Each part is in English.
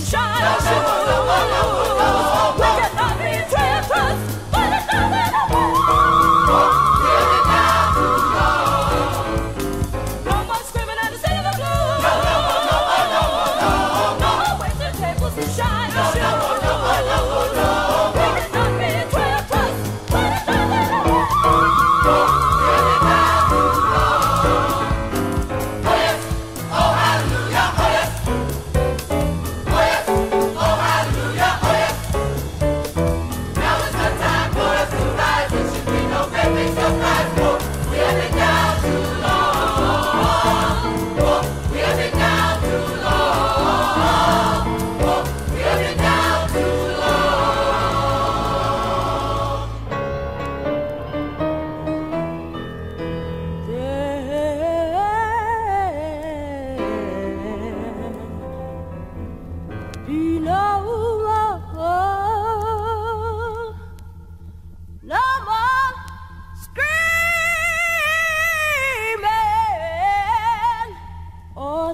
sunshine.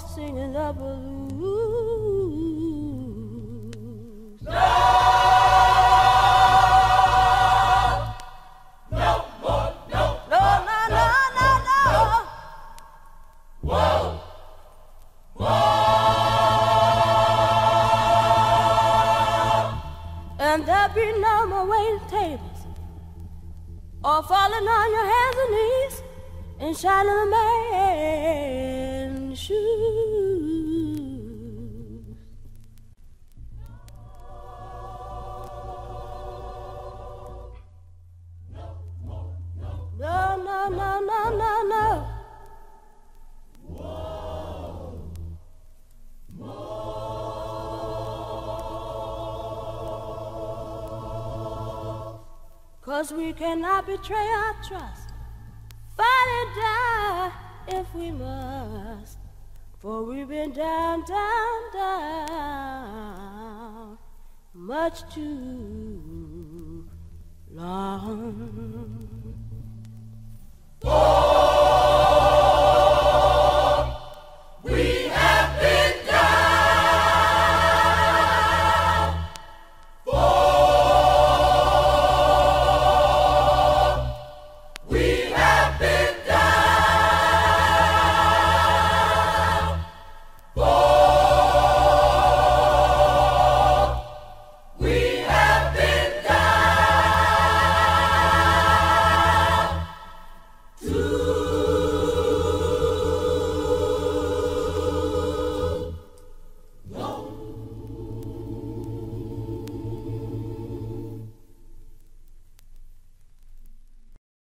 singing the blues. No! or falling on your hands and knees and shining the man. Cause we cannot betray our trust. Fight and die if we must. For we've been down, down, down much too long. Oh!